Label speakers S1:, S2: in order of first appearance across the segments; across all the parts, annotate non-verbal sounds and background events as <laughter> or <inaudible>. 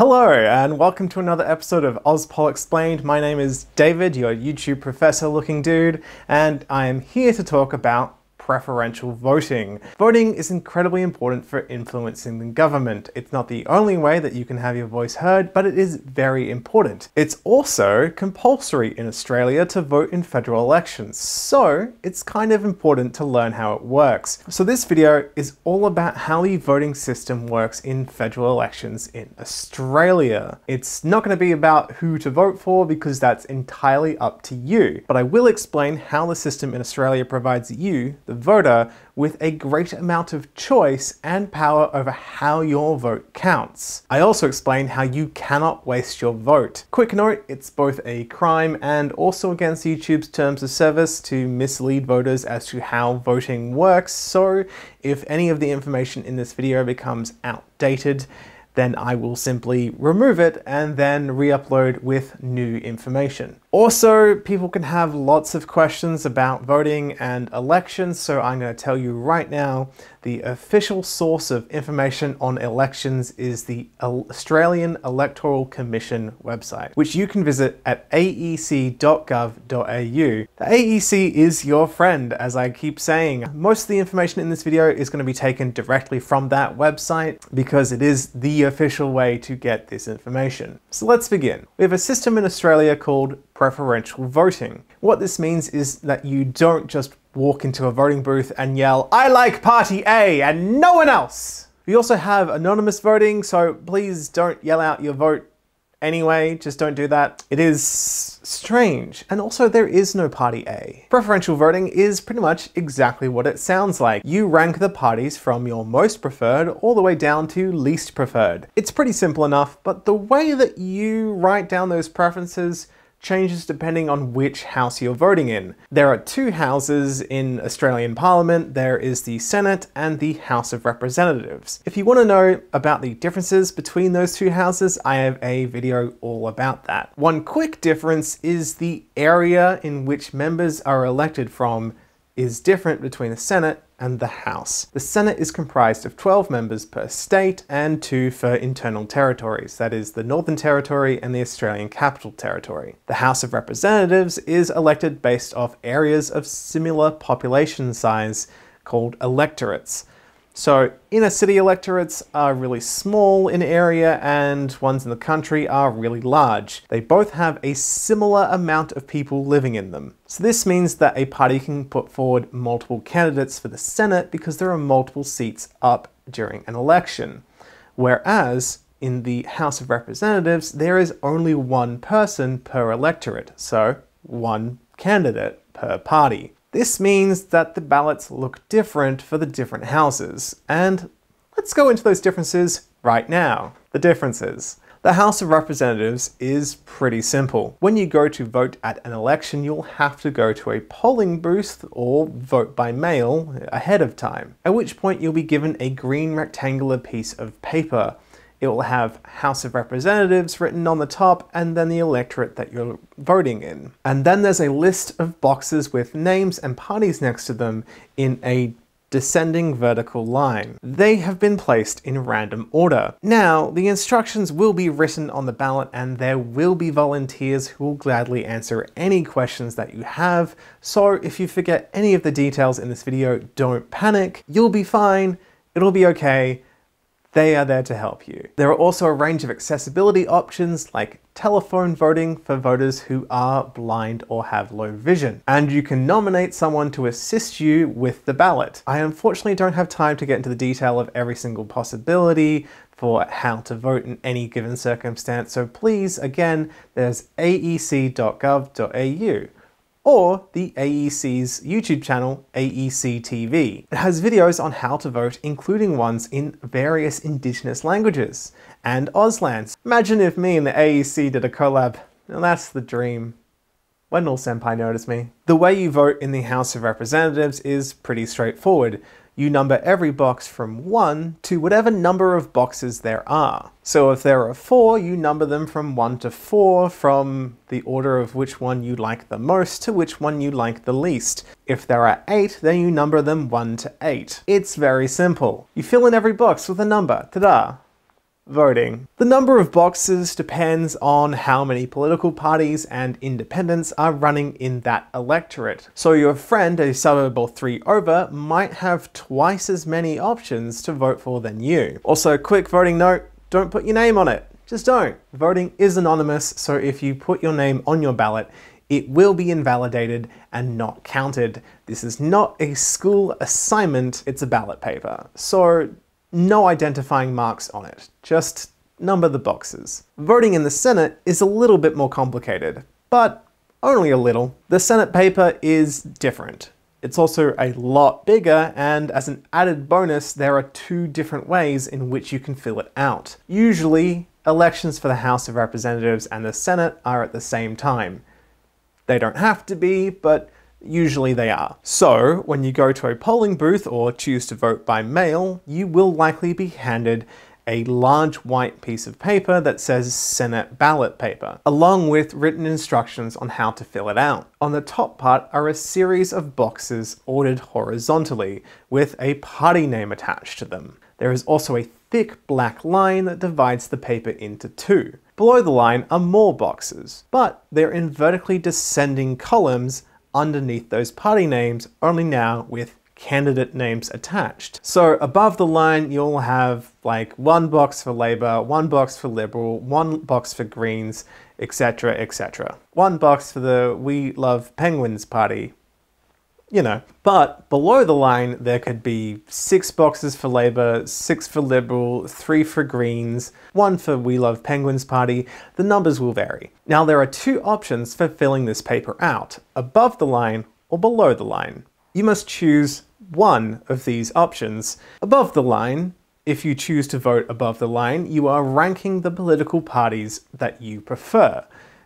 S1: Hello, and welcome to another episode of Auspol Explained. My name is David, your YouTube professor looking dude, and I am here to talk about preferential voting. Voting is incredibly important for influencing the government. It's not the only way that you can have your voice heard, but it is very important. It's also compulsory in Australia to vote in federal elections, so it's kind of important to learn how it works. So this video is all about how the voting system works in federal elections in Australia. It's not going to be about who to vote for because that's entirely up to you, but I will explain how the system in Australia provides you, the voter with a great amount of choice and power over how your vote counts. I also explain how you cannot waste your vote. Quick note, it's both a crime and also against YouTube's terms of service to mislead voters as to how voting works, so if any of the information in this video becomes outdated, then I will simply remove it and then re-upload with new information. Also, people can have lots of questions about voting and elections, so I'm to tell you right now, the official source of information on elections is the Australian Electoral Commission website, which you can visit at aec.gov.au. The AEC is your friend, as I keep saying. Most of the information in this video is going to be taken directly from that website because it is the official way to get this information. So let's begin. We have a system in Australia called preferential voting. What this means is that you don't just walk into a voting booth and yell, I like party A and no one else. We also have anonymous voting, so please don't yell out your vote anyway, just don't do that. It is strange. And also there is no party A. Preferential voting is pretty much exactly what it sounds like. You rank the parties from your most preferred all the way down to least preferred. It's pretty simple enough, but the way that you write down those preferences changes depending on which house you're voting in. There are two houses in Australian Parliament. There is the Senate and the House of Representatives. If you want to know about the differences between those two houses, I have a video all about that. One quick difference is the area in which members are elected from is different between the Senate and the House. The Senate is comprised of 12 members per state and two for internal territories, that is the Northern Territory and the Australian Capital Territory. The House of Representatives is elected based off areas of similar population size called electorates. So inner city electorates are really small in area and ones in the country are really large. They both have a similar amount of people living in them. So this means that a party can put forward multiple candidates for the Senate because there are multiple seats up during an election. Whereas in the House of Representatives, there is only one person per electorate, so one candidate per party. This means that the ballots look different for the different houses, and let's go into those differences right now. The differences. The House of Representatives is pretty simple. When you go to vote at an election, you'll have to go to a polling booth or vote by mail ahead of time, at which point you'll be given a green rectangular piece of paper it will have House of Representatives written on the top and then the electorate that you're voting in. And then there's a list of boxes with names and parties next to them in a descending vertical line. They have been placed in random order. Now, the instructions will be written on the ballot and there will be volunteers who will gladly answer any questions that you have, so if you forget any of the details in this video, don't panic, you'll be fine, it'll be okay, they are there to help you. There are also a range of accessibility options like telephone voting for voters who are blind or have low vision. And you can nominate someone to assist you with the ballot. I unfortunately don't have time to get into the detail of every single possibility for how to vote in any given circumstance, so please, again, there's aec.gov.au or the AEC's YouTube channel, AEC TV. It has videos on how to vote, including ones in various indigenous languages and Auslan. Imagine if me and the AEC did a collab. Now that's the dream. When will Senpai notice me? The way you vote in the House of Representatives is pretty straightforward you number every box from 1 to whatever number of boxes there are. So if there are 4, you number them from 1 to 4 from the order of which one you like the most to which one you like the least. If there are 8, then you number them 1 to 8. It's very simple. You fill in every box with a number. Ta-da! Voting. The number of boxes depends on how many political parties and independents are running in that electorate. So your friend, a suburb or three over, might have twice as many options to vote for than you. Also, quick voting note, don't put your name on it. Just don't. Voting is anonymous, so if you put your name on your ballot, it will be invalidated and not counted. This is not a school assignment, it's a ballot paper. So no identifying marks on it, just number the boxes. Voting in the Senate is a little bit more complicated, but only a little. The Senate paper is different. It's also a lot bigger, and as an added bonus, there are two different ways in which you can fill it out. Usually, elections for the House of Representatives and the Senate are at the same time. They don't have to be, but Usually they are. So, when you go to a polling booth or choose to vote by mail, you will likely be handed a large white piece of paper that says Senate ballot paper, along with written instructions on how to fill it out. On the top part are a series of boxes ordered horizontally, with a party name attached to them. There is also a thick black line that divides the paper into two. Below the line are more boxes, but they're in vertically descending columns underneath those party names, only now with candidate names attached. So above the line, you'll have like one box for Labour, one box for Liberal, one box for Greens, etc., etc. One box for the We Love Penguins party, you know. But below the line, there could be six boxes for Labour, six for Liberal, three for Greens, one for We Love Penguins Party. The numbers will vary. Now, there are two options for filling this paper out, above the line or below the line. You must choose one of these options. Above the line, if you choose to vote above the line, you are ranking the political parties that you prefer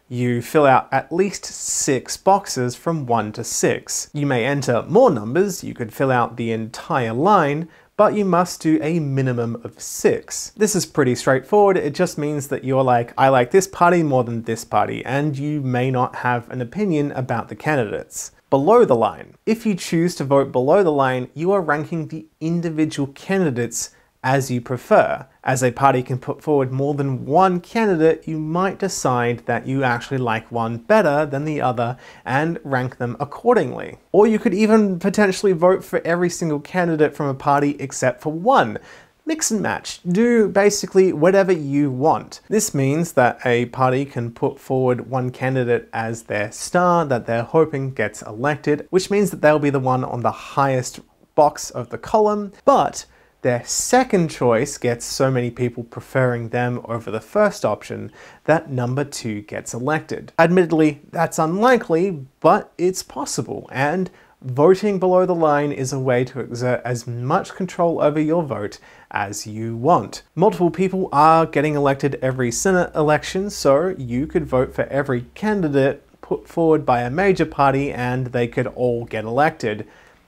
S1: you fill out at least six boxes from 1 to 6. You may enter more numbers, you could fill out the entire line, but you must do a minimum of six. This is pretty straightforward, it just means that you're like, I like this party more than this party, and you may not have an opinion about the candidates. Below the line. If you choose to vote below the line, you are ranking the individual candidates as you prefer. As a party can put forward more than one candidate, you might decide that you actually like one better than the other and rank them accordingly. Or you could even potentially vote for every single candidate from a party except for one. Mix and match. Do basically whatever you want. This means that a party can put forward one candidate as their star that they're hoping gets elected, which means that they'll be the one on the highest box of the column, but their second choice gets so many people preferring them over the first option that number two gets elected. Admittedly, that's unlikely, but it's possible, and voting below the line is a way to exert as much control over your vote as you want. Multiple people are getting elected every Senate election, so you could vote for every candidate put forward by a major party and they could all get elected.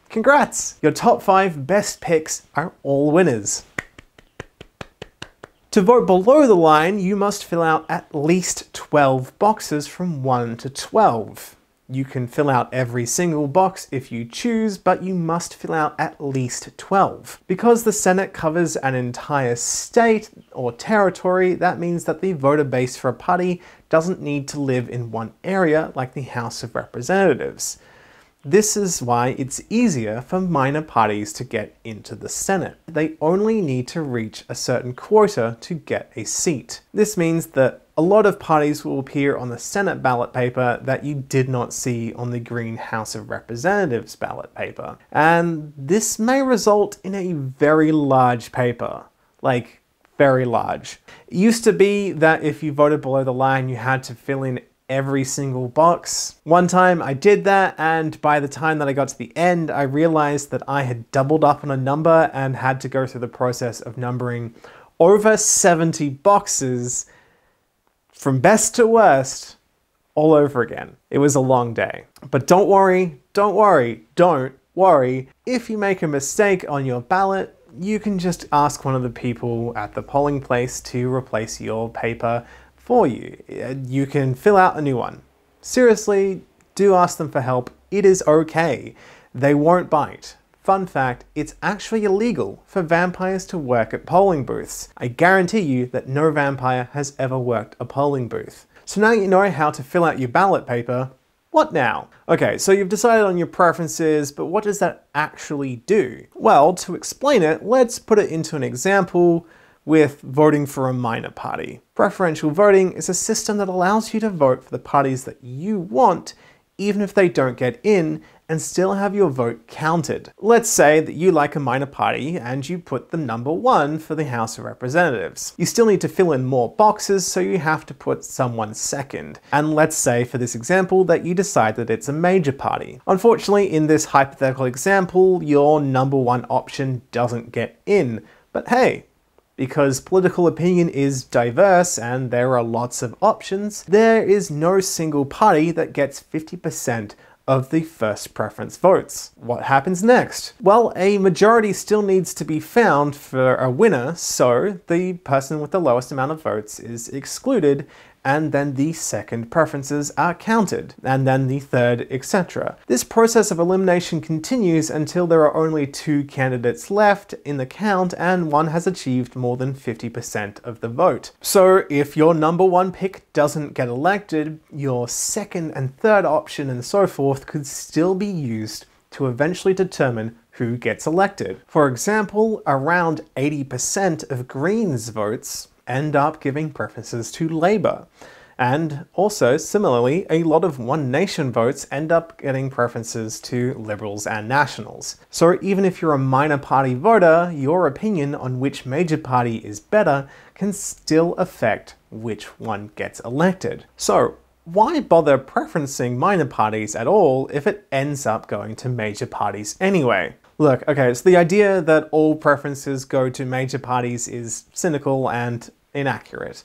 S1: Congrats! Your top 5 best picks are all winners. To vote below the line, you must fill out at least 12 boxes from 1 to 12. You can fill out every single box if you choose, but you must fill out at least 12. Because the Senate covers an entire state or territory, that means that the voter base for a party doesn't need to live in one area like the House of Representatives. This is why it's easier for minor parties to get into the Senate. They only need to reach a certain quota to get a seat. This means that a lot of parties will appear on the Senate ballot paper that you did not see on the Green House of Representatives ballot paper. And this may result in a very large paper. Like, very large. It used to be that if you voted below the line, you had to fill in every single box. One time I did that and by the time that I got to the end, I realized that I had doubled up on a number and had to go through the process of numbering over 70 boxes from best to worst all over again. It was a long day. But don't worry, don't worry, don't worry. If you make a mistake on your ballot, you can just ask one of the people at the polling place to replace your paper for you. Uh, you can fill out a new one. Seriously, do ask them for help. It is okay. They won't bite. Fun fact, it's actually illegal for vampires to work at polling booths. I guarantee you that no vampire has ever worked a polling booth. So now you know how to fill out your ballot paper, what now? Okay, so you've decided on your preferences, but what does that actually do? Well, to explain it, let's put it into an example with voting for a minor party. Preferential voting is a system that allows you to vote for the parties that you want, even if they don't get in, and still have your vote counted. Let's say that you like a minor party and you put the number one for the House of Representatives. You still need to fill in more boxes, so you have to put someone second. And let's say for this example that you decide that it's a major party. Unfortunately, in this hypothetical example, your number one option doesn't get in. But hey, because political opinion is diverse and there are lots of options, there is no single party that gets 50% of the first preference votes. What happens next? Well, a majority still needs to be found for a winner, so the person with the lowest amount of votes is excluded and then the second preferences are counted, and then the third, etc. This process of elimination continues until there are only two candidates left in the count and one has achieved more than 50% of the vote. So if your number one pick doesn't get elected, your second and third option and so forth could still be used to eventually determine who gets elected. For example, around 80% of Greens votes end up giving preferences to Labour. And also, similarly, a lot of One Nation votes end up getting preferences to Liberals and Nationals. So even if you're a minor party voter, your opinion on which major party is better can still affect which one gets elected. So why bother preferencing minor parties at all if it ends up going to major parties anyway? Look, okay, so the idea that all preferences go to major parties is cynical and inaccurate.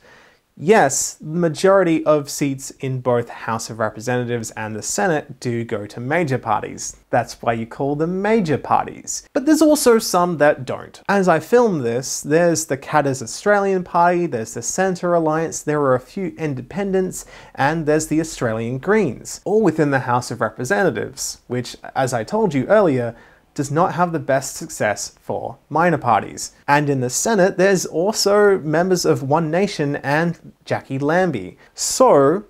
S1: Yes, the majority of seats in both House of Representatives and the Senate do go to major parties. That's why you call them major parties. But there's also some that don't. As I film this, there's the Katter's Australian Party, there's the Centre Alliance, there are a few independents, and there's the Australian Greens, all within the House of Representatives, which, as I told you earlier, does not have the best success for minor parties. And in the Senate, there's also members of One Nation and Jacqui Lambie. So,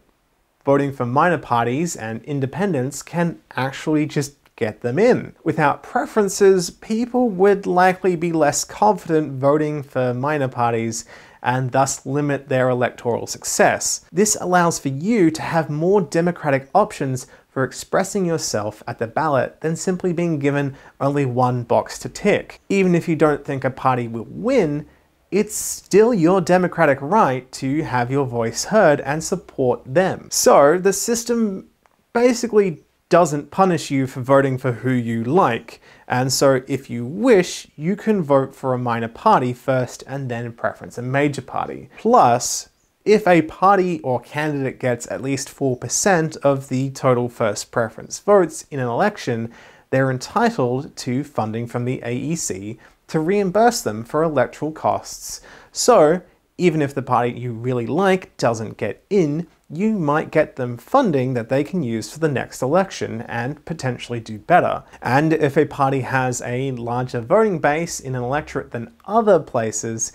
S1: voting for minor parties and independents can actually just get them in. Without preferences, people would likely be less confident voting for minor parties and thus limit their electoral success. This allows for you to have more democratic options for expressing yourself at the ballot than simply being given only one box to tick. Even if you don't think a party will win, it's still your democratic right to have your voice heard and support them. So the system basically doesn't punish you for voting for who you like, and so if you wish, you can vote for a minor party first and then preference a major party. Plus, if a party or candidate gets at least 4% of the total first preference votes in an election, they're entitled to funding from the AEC to reimburse them for electoral costs. So, even if the party you really like doesn't get in, you might get them funding that they can use for the next election and potentially do better. And if a party has a larger voting base in an electorate than other places,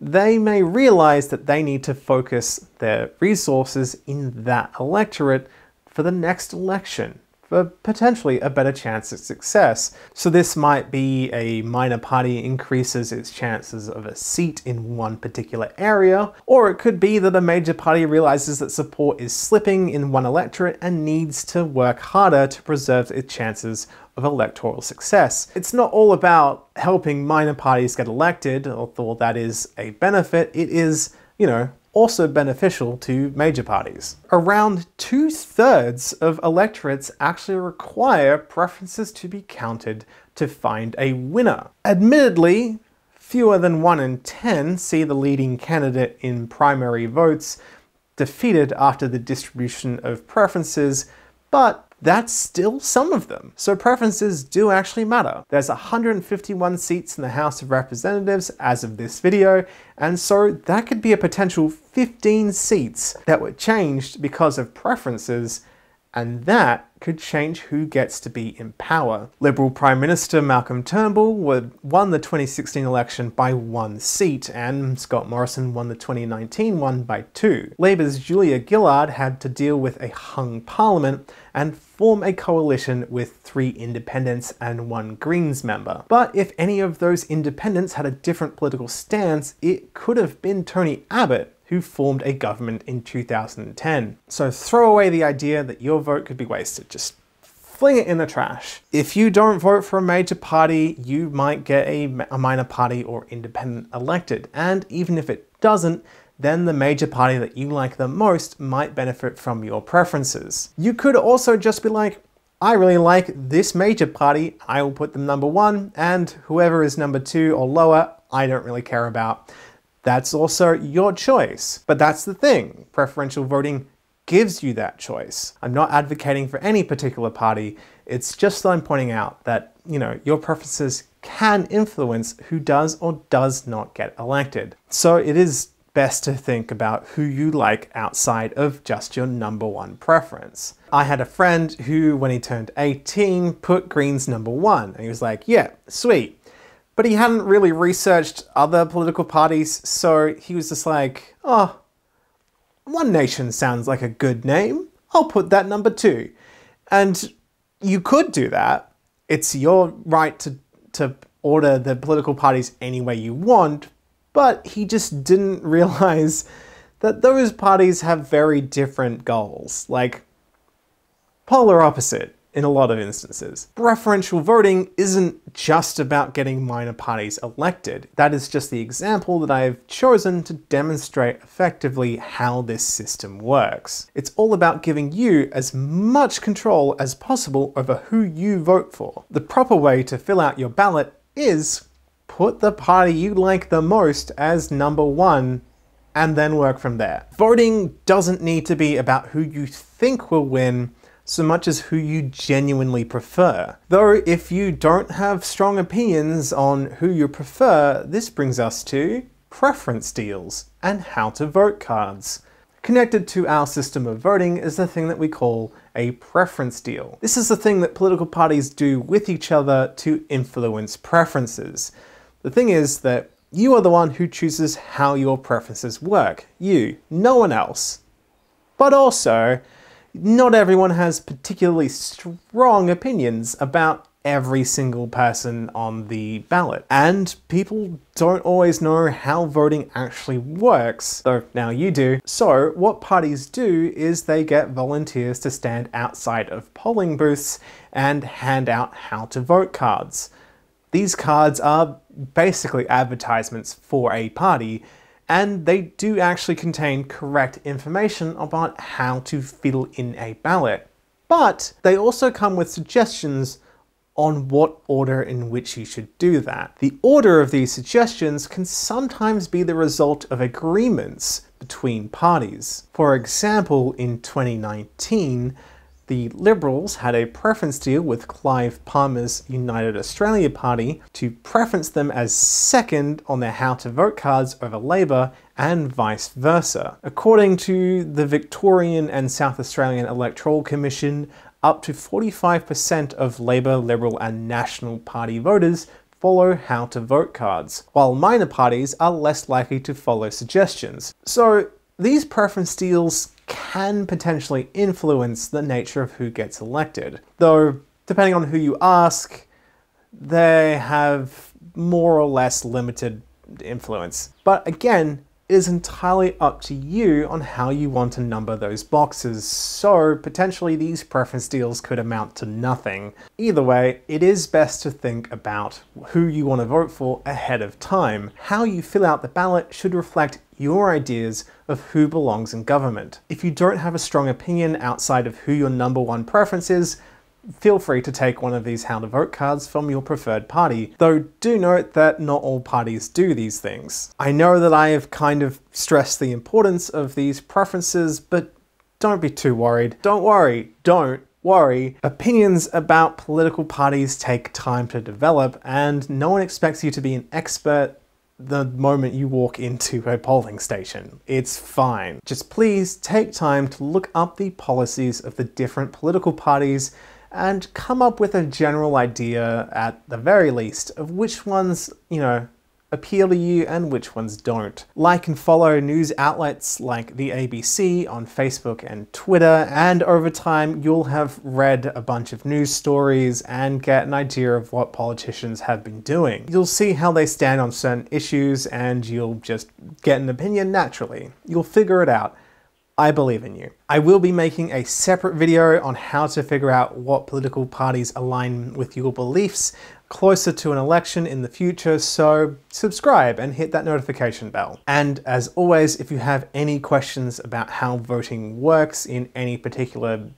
S1: they may realize that they need to focus their resources in that electorate for the next election for potentially a better chance of success. So this might be a minor party increases its chances of a seat in one particular area, or it could be that a major party realizes that support is slipping in one electorate and needs to work harder to preserve its chances of electoral success. It's not all about helping minor parties get elected, although that is a benefit, it is, you know, also beneficial to major parties. Around two thirds of electorates actually require preferences to be counted to find a winner. Admittedly, fewer than 1 in 10 see the leading candidate in primary votes defeated after the distribution of preferences, but that's still some of them. So preferences do actually matter. There's 151 seats in the House of Representatives as of this video, and so that could be a potential 15 seats that were changed because of preferences, and that could change who gets to be in power. Liberal Prime Minister Malcolm Turnbull won the 2016 election by one seat, and Scott Morrison won the 2019 one by two. Labour's Julia Gillard had to deal with a hung parliament and form a coalition with three independents and one Greens member. But if any of those independents had a different political stance, it could have been Tony Abbott who formed a government in 2010. So throw away the idea that your vote could be wasted. Just fling it in the trash. If you don't vote for a major party, you might get a, a minor party or independent elected. And even if it doesn't, then the major party that you like the most might benefit from your preferences. You could also just be like, I really like this major party, I will put them number one, and whoever is number two or lower, I don't really care about. That's also your choice. But that's the thing, preferential voting gives you that choice. I'm not advocating for any particular party, it's just that I'm pointing out that, you know, your preferences can influence who does or does not get elected. So it is best to think about who you like outside of just your number one preference. I had a friend who, when he turned 18, put Greens number one, and he was like, yeah, sweet but he hadn't really researched other political parties, so he was just like, oh, One Nation sounds like a good name. I'll put that number two. And you could do that. It's your right to, to order the political parties any way you want, but he just didn't <laughs> realize that those parties have very different goals. Like, polar opposite in a lot of instances. Preferential voting isn't just about getting minor parties elected. That is just the example that I have chosen to demonstrate effectively how this system works. It's all about giving you as much control as possible over who you vote for. The proper way to fill out your ballot is put the party you like the most as number one and then work from there. Voting doesn't need to be about who you think will win, so much as who you genuinely prefer. Though if you don't have strong opinions on who you prefer, this brings us to preference deals and how to vote cards. Connected to our system of voting is the thing that we call a preference deal. This is the thing that political parties do with each other to influence preferences. The thing is that you are the one who chooses how your preferences work. You, no one else. But also, not everyone has particularly strong opinions about every single person on the ballot. And people don't always know how voting actually works, though now you do. So what parties do is they get volunteers to stand outside of polling booths and hand out how to vote cards. These cards are basically advertisements for a party and they do actually contain correct information about how to fill in a ballot. But they also come with suggestions on what order in which you should do that. The order of these suggestions can sometimes be the result of agreements between parties. For example, in 2019, the Liberals had a preference deal with Clive Palmer's United Australia Party to preference them as second on their how to vote cards over Labour and vice versa. According to the Victorian and South Australian Electoral Commission, up to 45% of Labour, Liberal and National Party voters follow how to vote cards, while minor parties are less likely to follow suggestions. So these preference deals can potentially influence the nature of who gets elected. Though, depending on who you ask, they have more or less limited influence. But again, it is entirely up to you on how you want to number those boxes, so potentially these preference deals could amount to nothing. Either way, it is best to think about who you want to vote for ahead of time. How you fill out the ballot should reflect your ideas of who belongs in government. If you don't have a strong opinion outside of who your number one preference is, feel free to take one of these how to vote cards from your preferred party, though do note that not all parties do these things. I know that I have kind of stressed the importance of these preferences, but don't be too worried. Don't worry, don't worry. Opinions about political parties take time to develop, and no one expects you to be an expert the moment you walk into a polling station. It's fine. Just please take time to look up the policies of the different political parties and come up with a general idea, at the very least, of which ones, you know, appeal to you and which ones don't. Like and follow news outlets like the ABC on Facebook and Twitter, and over time you'll have read a bunch of news stories and get an idea of what politicians have been doing. You'll see how they stand on certain issues and you'll just get an opinion naturally. You'll figure it out. I believe in you. I will be making a separate video on how to figure out what political parties align with your beliefs closer to an election in the future, so subscribe and hit that notification bell. And as always, if you have any questions about how voting works in any particular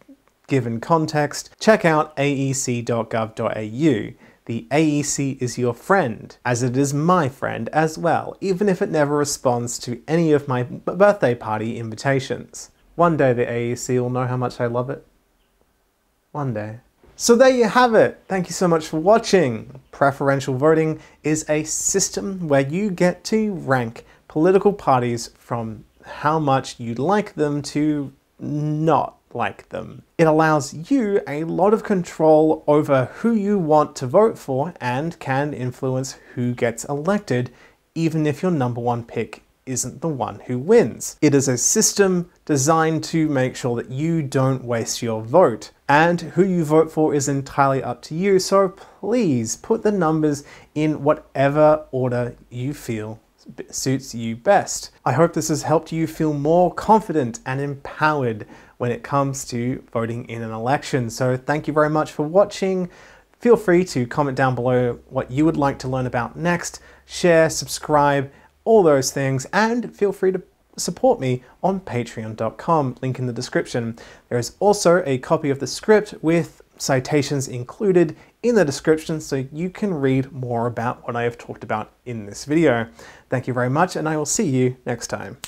S1: given context, check out aec.gov.au. The AEC is your friend, as it is my friend as well, even if it never responds to any of my birthday party invitations. One day the AEC will know how much I love it. One day. So there you have it. Thank you so much for watching. Preferential voting is a system where you get to rank political parties from how much you like them to not like them. It allows you a lot of control over who you want to vote for and can influence who gets elected, even if your number one pick isn't the one who wins. It is a system designed to make sure that you don't waste your vote. And who you vote for is entirely up to you, so please put the numbers in whatever order you feel suits you best. I hope this has helped you feel more confident and empowered when it comes to voting in an election. So thank you very much for watching. Feel free to comment down below what you would like to learn about next, share, subscribe, all those things, and feel free to support me on patreon.com, link in the description. There is also a copy of the script with citations included in the description so you can read more about what I have talked about in this video. Thank you very much and I will see you next time.